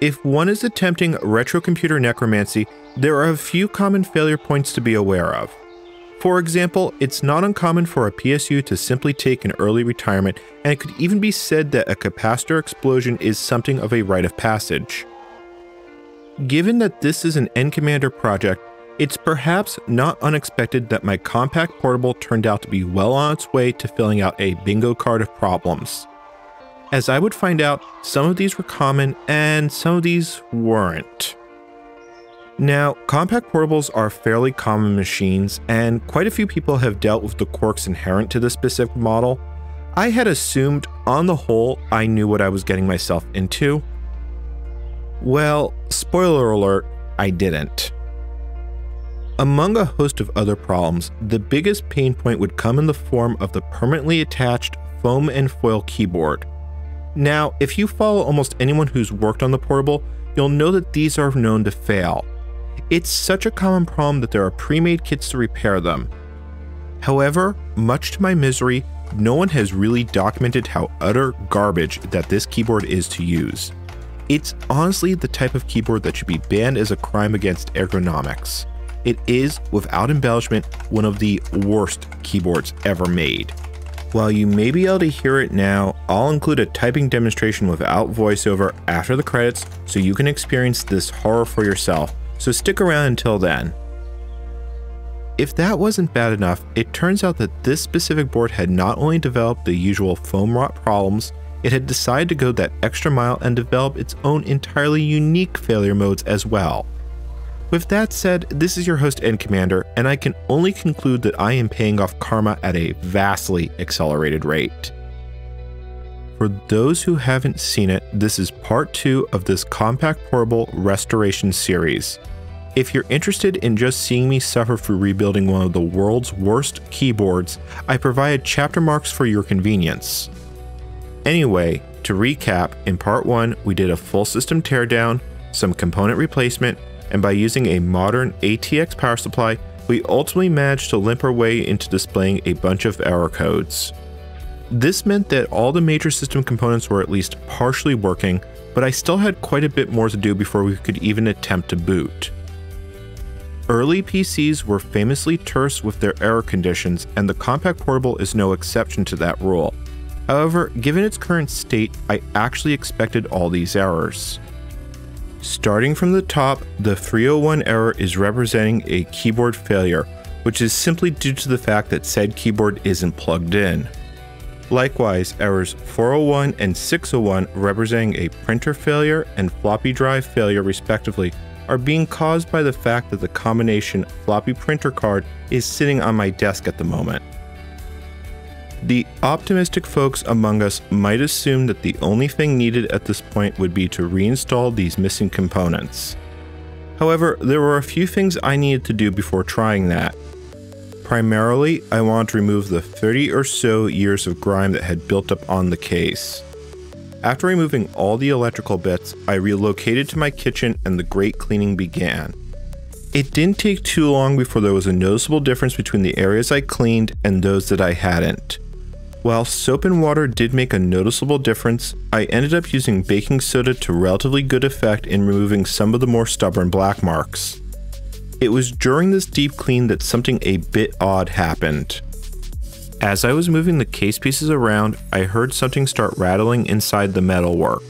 If one is attempting retrocomputer necromancy, there are a few common failure points to be aware of. For example, it's not uncommon for a PSU to simply take an early retirement, and it could even be said that a capacitor explosion is something of a rite of passage. Given that this is an NCommander project, it's perhaps not unexpected that my Compaq portable turned out to be well on its way to filling out a bingo card of problems. As I would find out, some of these were common and some of these weren't. Now, Compaq portables are fairly common machines, and quite a few people have dealt with the quirks inherent to this specific model. I had assumed, on the whole, I knew what I was getting myself into. Well, spoiler alert, I didn't. Among a host of other problems, the biggest pain point would come in the form of the permanently attached foam and foil keyboard. Now, if you follow almost anyone who's worked on the portable, you'll know that these are known to fail. It's such a common problem that there are pre-made kits to repair them. However, much to my misery, no one has really documented how utter garbage that this keyboard is to use. It's honestly the type of keyboard that should be banned as a crime against ergonomics. It is, without embellishment, one of the worst keyboards ever made. While you may be able to hear it now, I'll include a typing demonstration without voiceover after the credits so you can experience this horror for yourself, so stick around until then. If that wasn't bad enough, it turns out that this specific board had not only developed the usual foam rot problems, it had decided to go that extra mile and develop its own entirely unique failure modes as well. With that said, this is your host NCommander, and I can only conclude that I am paying off karma at a vastly accelerated rate. For those who haven't seen it, this is part 2 of this Compaq portable restoration series. If you're interested in just seeing me suffer through rebuilding one of the world's worst keyboards, I provide chapter marks for your convenience. Anyway, to recap, in part 1 we did a full system teardown, some component replacement, and by using a modern ATX power supply, we ultimately managed to limp our way into displaying a bunch of error codes. This meant that all the major system components were at least partially working, but I still had quite a bit more to do before we could even attempt to boot. Early PCs were famously terse with their error conditions, and the Compaq Portable is no exception to that rule. However, given its current state, I actually expected all these errors. Starting from the top, the 301 error is representing a keyboard failure, which is simply due to the fact that said keyboard isn't plugged in. Likewise, errors 401 and 601 representing a printer failure and floppy drive failure respectively are being caused by the fact that the combination floppy printer card is sitting on my desk at the moment. The optimistic folks among us might assume that the only thing needed at this point would be to reinstall these missing components. However, there were a few things I needed to do before trying that. Primarily, I wanted to remove the 30 or so years of grime that had built up on the case. After removing all the electrical bits, I relocated to my kitchen and the great cleaning began. It didn't take too long before there was a noticeable difference between the areas I cleaned and those that I hadn't. While soap and water did make a noticeable difference, I ended up using baking soda to relatively good effect in removing some of the more stubborn black marks. It was during this deep clean that something a bit odd happened. As I was moving the case pieces around, I heard something start rattling inside the metalwork.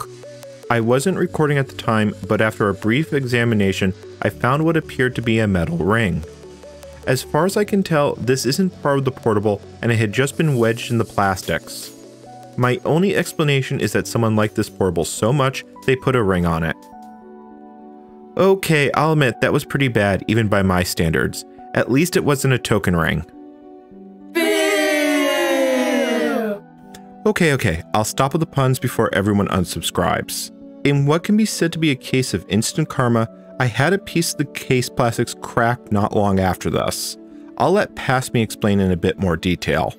I wasn't recording at the time, but after a brief examination, I found what appeared to be a metal ring. As far as I can tell, this isn't part of the portable and it had just been wedged in the plastics. My only explanation is that someone liked this portable so much, they put a ring on it. Okay, I'll admit that was pretty bad even by my standards. At least it wasn't a token ring. Okay, okay, I'll stop with the puns before everyone unsubscribes. In what can be said to be a case of instant karma, I had a piece of the case plastics crack not long after this. I'll let Past Me explain in a bit more detail.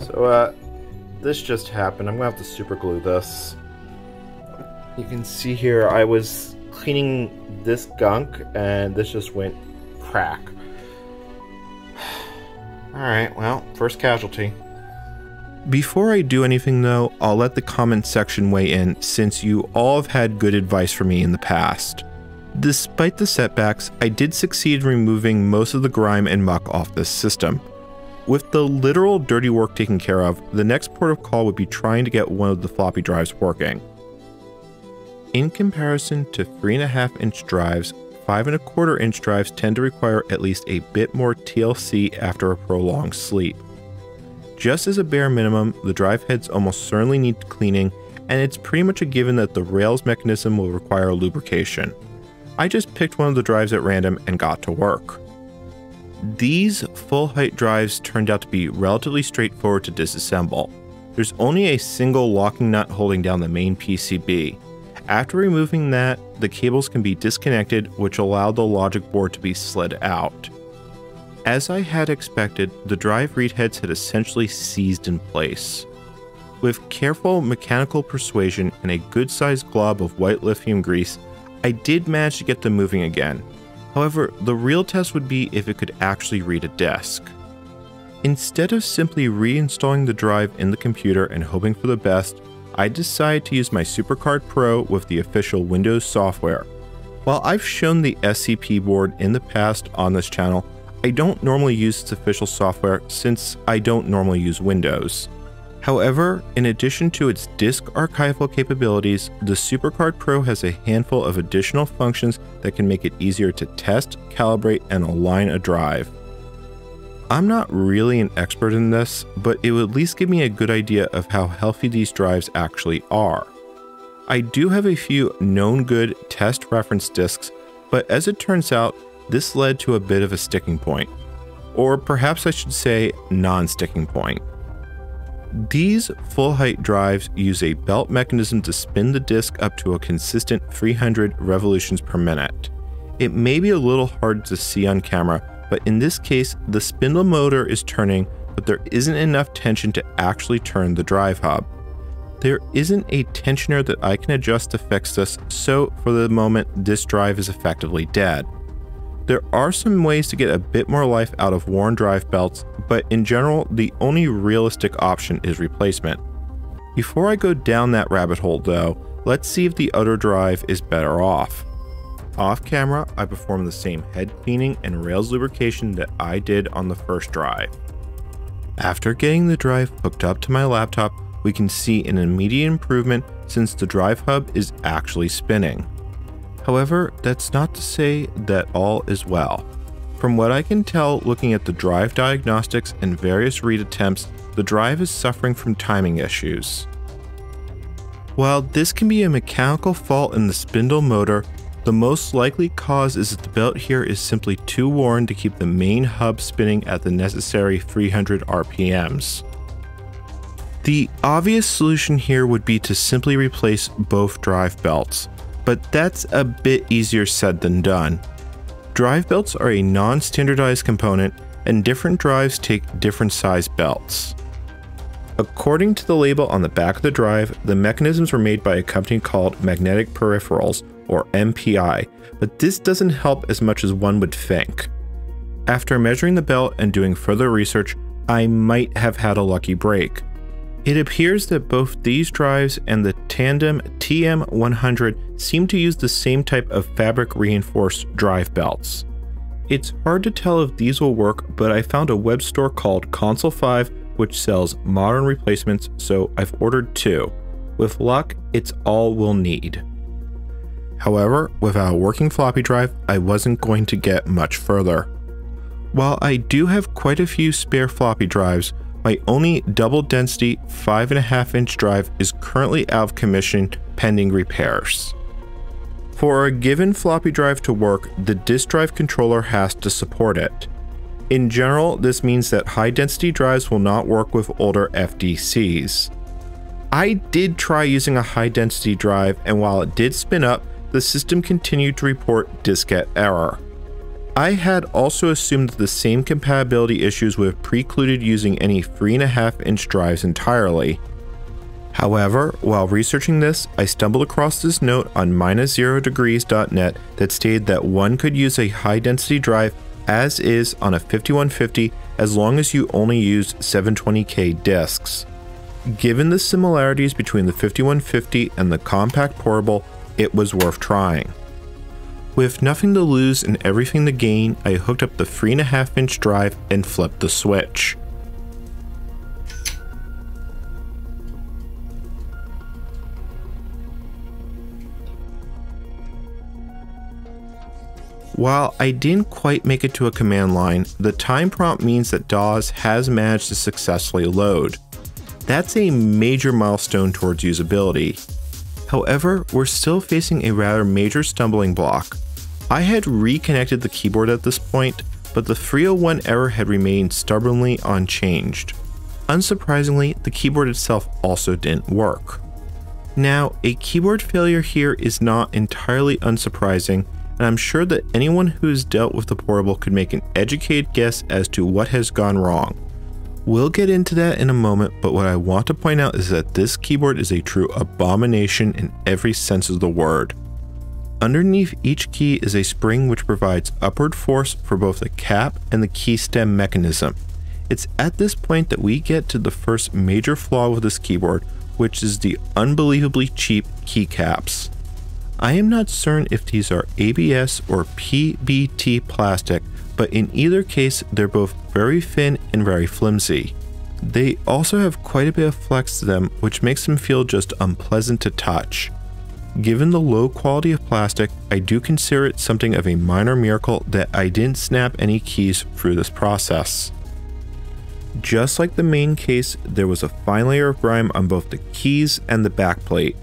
So, uh, this just happened. I'm gonna have to super glue this. You can see here I was cleaning this gunk and this just went crack. Alright, well, first casualty. Before I do anything though, I'll let the comment section weigh in since you all have had good advice for me in the past. Despite the setbacks, I did succeed in removing most of the grime and muck off this system. With the literal dirty work taken care of, the next port of call would be trying to get one of the floppy drives working. In comparison to 3.5 inch drives, 5 and a quarter inch drives tend to require at least a bit more TLC after a prolonged sleep. Just as a bare minimum, the drive heads almost certainly need cleaning, and it's pretty much a given that the rails mechanism will require lubrication. I just picked one of the drives at random and got to work. These full height drives turned out to be relatively straightforward to disassemble. There's only a single locking nut holding down the main PCB. After removing that, the cables can be disconnected which allow the logic board to be slid out. As I had expected, the drive read heads had essentially seized in place. With careful mechanical persuasion and a good sized glob of white lithium grease, I did manage to get them moving again, However, the real test would be if it could actually read a disk. Instead of simply reinstalling the drive in the computer and hoping for the best, I decided to use my SuperCard Pro with the official Windows software. While I've shown the SCP board in the past on this channel, I don't normally use its official software since I don't normally use Windows. However, in addition to its disk archival capabilities, the SuperCard Pro has a handful of additional functions that can make it easier to test, calibrate, and align a drive. I'm not really an expert in this, but it would at least give me a good idea of how healthy these drives actually are. I do have a few known good test reference disks, but as it turns out, this led to a bit of a sticking point. Or perhaps I should say non sticking point. These full height drives use a belt mechanism to spin the disk up to a consistent 300 revolutions per minute. It may be a little hard to see on camera, but in this case, the spindle motor is turning, but there isn't enough tension to actually turn the drive hub. There isn't a tensioner that I can adjust to fix this, so for the moment, this drive is effectively dead. There are some ways to get a bit more life out of worn drive belts, but in general, the only realistic option is replacement. Before I go down that rabbit hole though, let's see if the other drive is better off. Off camera, I perform the same head cleaning and rails lubrication that I did on the first drive. After getting the drive hooked up to my laptop, we can see an immediate improvement since the drive hub is actually spinning. However, that's not to say that all is well. From what I can tell looking at the drive diagnostics and various read attempts, the drive is suffering from timing issues. While this can be a mechanical fault in the spindle motor, the most likely cause is that the belt here is simply too worn to keep the main hub spinning at the necessary 300 RPMs. The obvious solution here would be to simply replace both drive belts but that's a bit easier said than done. Drive belts are a non-standardized component and different drives take different size belts. According to the label on the back of the drive, the mechanisms were made by a company called Magnetic Peripherals, or MPI, but this doesn't help as much as one would think. After measuring the belt and doing further research, I might have had a lucky break. It appears that both these drives and the Tandon TM100 seem to use the same type of fabric reinforced drive belts. It's hard to tell if these will work, but I found a web store called Console 5 which sells modern replacements, so I've ordered two. With luck, it's all we'll need. However, without a working floppy drive, I wasn't going to get much further. While I do have quite a few spare floppy drives, my only double density 5.5 inch drive is currently out of commission pending repairs. For a given floppy drive to work, the disk drive controller has to support it. In general, this means that high density drives will not work with older FDCs. I did try using a high density drive, and while it did spin up, the system continued to report diskette error. I had also assumed that the same compatibility issues would have precluded using any 3.5 inch drives entirely. However, while researching this, I stumbled across this note on minuszerodegrees.net that stated that one could use a high density drive as is on a 5150 as long as you only use 720K disks. Given the similarities between the 5150 and the Compaq portable, it was worth trying. With nothing to lose and everything to gain, I hooked up the 3.5 inch drive and flipped the switch. While I didn't quite make it to a command line, the time prompt means that DOS has managed to successfully load. That's a major milestone towards usability. However, we're still facing a rather major stumbling block. I had reconnected the keyboard at this point, but the 301 error had remained stubbornly unchanged. Unsurprisingly, the keyboard itself also didn't work. Now, a keyboard failure here is not entirely unsurprising and I'm sure that anyone who's dealt with the portable could make an educated guess as to what has gone wrong. We'll get into that in a moment, but what I want to point out is that this keyboard is a true abomination in every sense of the word. Underneath each key is a spring which provides upward force for both the cap and the key stem mechanism. It's at this point that we get to the first major flaw with this keyboard, which is the unbelievably cheap keycaps. I am not certain if these are ABS or PBT plastic, but in either case, they're both very thin and very flimsy. They also have quite a bit of flex to them, which makes them feel just unpleasant to touch. Given the low quality of plastic, I do consider it something of a minor miracle that I didn't snap any keys through this process. Just like the main case, there was a fine layer of grime on both the keys and the backplate,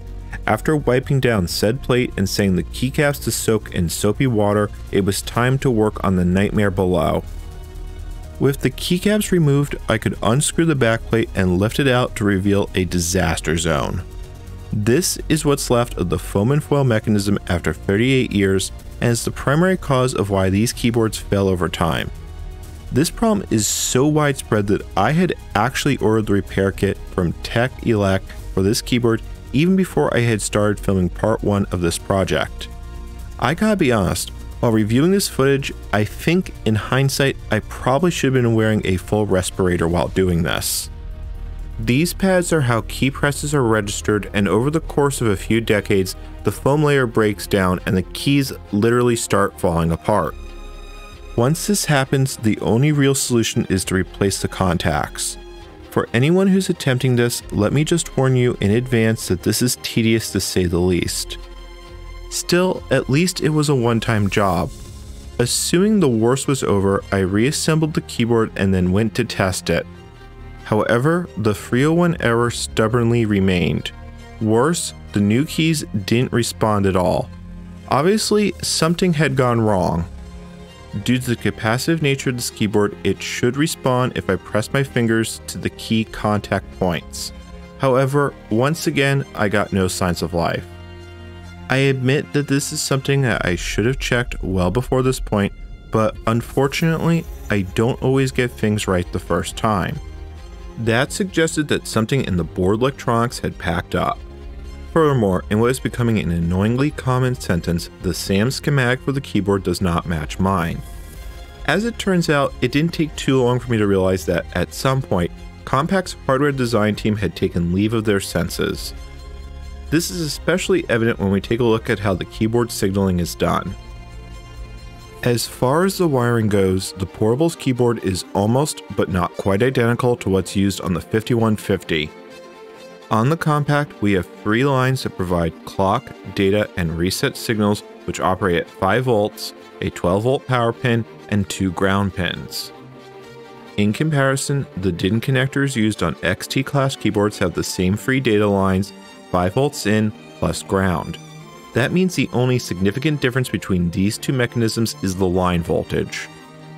after wiping down said plate and setting the keycaps to soak in soapy water, it was time to work on the nightmare below. With the keycaps removed, I could unscrew the backplate and lift it out to reveal a disaster zone. This is what's left of the foam and foil mechanism after 38 years and is the primary cause of why these keyboards fail over time. This problem is so widespread that I had actually ordered the repair kit from Tech Elec for this keyboard even before I had started filming part 1 of this project. I gotta be honest, while reviewing this footage, I think in hindsight I probably should have been wearing a full respirator while doing this. These pads are how key presses are registered and over the course of a few decades, the foam layer breaks down and the keys literally start falling apart. Once this happens, the only real solution is to replace the contacts. For anyone who's attempting this, let me just warn you in advance that this is tedious to say the least. Still, at least it was a one time job. Assuming the worst was over, I reassembled the keyboard and then went to test it. However, the 301 error stubbornly remained. Worse, the new keys didn't respond at all. Obviously, something had gone wrong. Due to the capacitive nature of this keyboard, it should respond if I press my fingers to the key contact points. However, once again, I got no signs of life. I admit that this is something that I should have checked well before this point, but unfortunately, I don't always get things right the first time. That suggested that something in the board electronics had packed up. Furthermore, in what is becoming an annoyingly common sentence, the SAM schematic for the keyboard does not match mine. As it turns out, it didn't take too long for me to realize that, at some point, Compaq's hardware design team had taken leave of their senses. This is especially evident when we take a look at how the keyboard signaling is done. As far as the wiring goes, the Portable's keyboard is almost but not quite identical to what's used on the 5150. On the Compaq, we have three lines that provide clock, data, and reset signals which operate at 5 volts, a 12 volt power pin, and two ground pins. In comparison, the DIN connectors used on XT class keyboards have the same free data lines, 5 volts in plus ground. That means the only significant difference between these two mechanisms is the line voltage.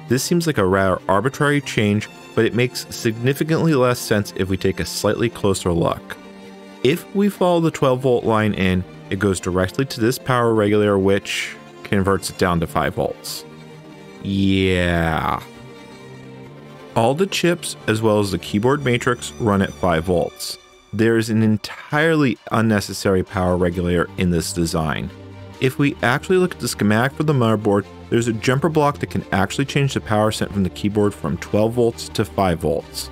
This seems like a rather arbitrary change, but it makes significantly less sense if we take a slightly closer look. If we follow the 12 volt line in, it goes directly to this power regulator, which converts it down to 5 volts. Yeah. All the chips, as well as the keyboard matrix, run at 5 volts. There is an entirely unnecessary power regulator in this design. If we actually look at the schematic for the motherboard, there's a jumper block that can actually change the power sent from the keyboard from 12 volts to 5 volts.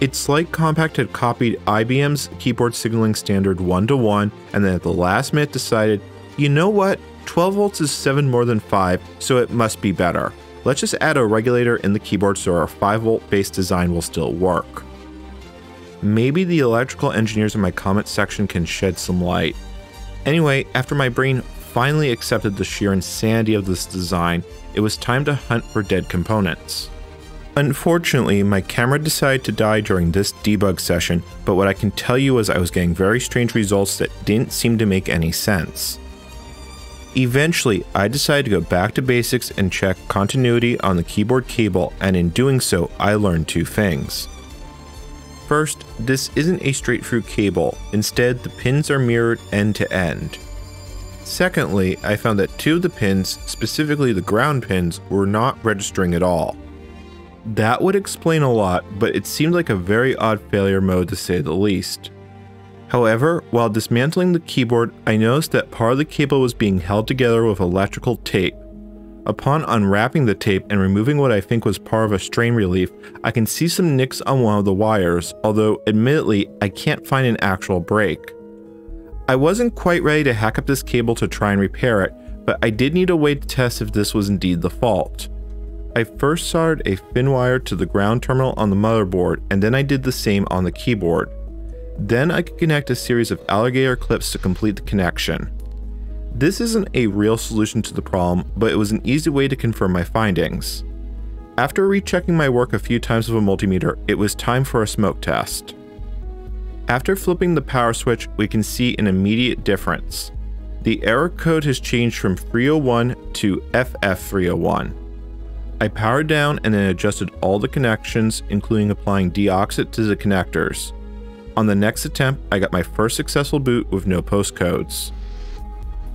It's like Compaq had copied IBM's keyboard signaling standard 1 to 1 and then at the last minute decided, you know what, 12 volts is 7 more than 5, so it must be better. Let's just add a regulator in the keyboard so our 5 volt based design will still work. Maybe the electrical engineers in my comment section can shed some light. Anyway, after my brain finally accepted the sheer insanity of this design, it was time to hunt for dead components. Unfortunately, my camera decided to die during this debug session, but what I can tell you is I was getting very strange results that didn't seem to make any sense. Eventually, I decided to go back to basics and check continuity on the keyboard cable, and in doing so, I learned two things. First, this isn't a straight through cable, instead, the pins are mirrored end to end. Secondly, I found that two of the pins, specifically the ground pins, were not registering at all. That would explain a lot, but it seemed like a very odd failure mode to say the least. However, while dismantling the keyboard, I noticed that part of the cable was being held together with electrical tape. Upon unwrapping the tape and removing what I think was part of a strain relief, I can see some nicks on one of the wires, although admittedly, I can't find an actual break. I wasn't quite ready to hack up this cable to try and repair it, but I did need a way to test if this was indeed the fault. I first soldered a thin wire to the ground terminal on the motherboard, and then I did the same on the keyboard. Then I could connect a series of alligator clips to complete the connection. This isn't a real solution to the problem, but it was an easy way to confirm my findings. After rechecking my work a few times with a multimeter, it was time for a smoke test. After flipping the power switch, we can see an immediate difference. The error code has changed from 301 to FF301. I powered down and then adjusted all the connections, including applying deoxit to the connectors. On the next attempt, I got my first successful boot with no postcodes.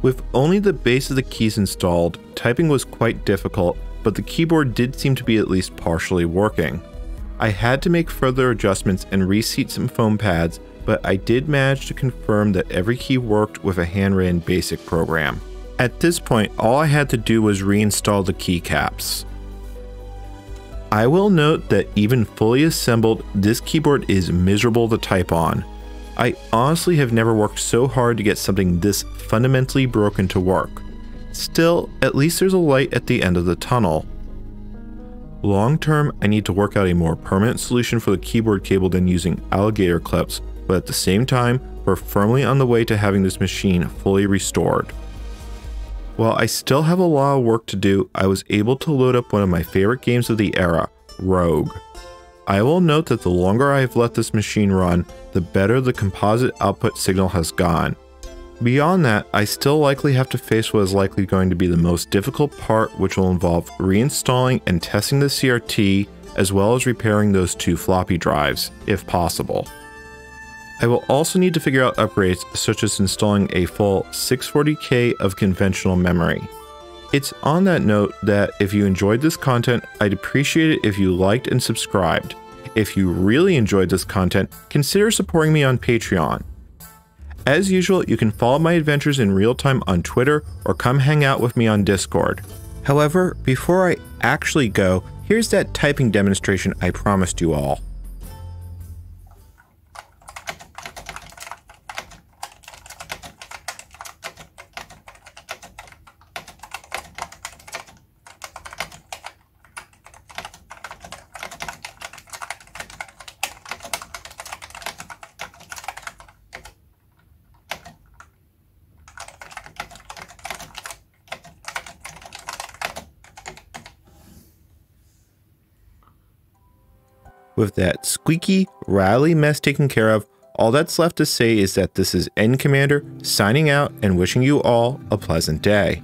With only the base of the keys installed, typing was quite difficult, but the keyboard did seem to be at least partially working. I had to make further adjustments and reseat some foam pads, but I did manage to confirm that every key worked with a handwritten basic program. At this point, all I had to do was reinstall the keycaps. I will note that even fully assembled, this keyboard is miserable to type on. I honestly have never worked so hard to get something this fundamentally broken to work. Still, at least there's a light at the end of the tunnel. Long term, I need to work out a more permanent solution for the keyboard cable than using alligator clips, but at the same time, we're firmly on the way to having this machine fully restored. While I still have a lot of work to do, I was able to load up one of my favorite games of the era, Rogue. I will note that the longer I have let this machine run, the better the composite output signal has gone. Beyond that, I still likely have to face what is likely going to be the most difficult part which will involve reinstalling and testing the CRT as well as repairing those two floppy drives, if possible. I will also need to figure out upgrades such as installing a full 640k of conventional memory. It's on that note that if you enjoyed this content, I'd appreciate it if you liked and subscribed. If you really enjoyed this content, consider supporting me on Patreon. As usual, you can follow my adventures in real time on Twitter or come hang out with me on Discord. However, before I actually go, here's that typing demonstration I promised you all. With that squeaky, rattly mess taken care of, all that's left to say is that this is NCommander signing out and wishing you all a pleasant day.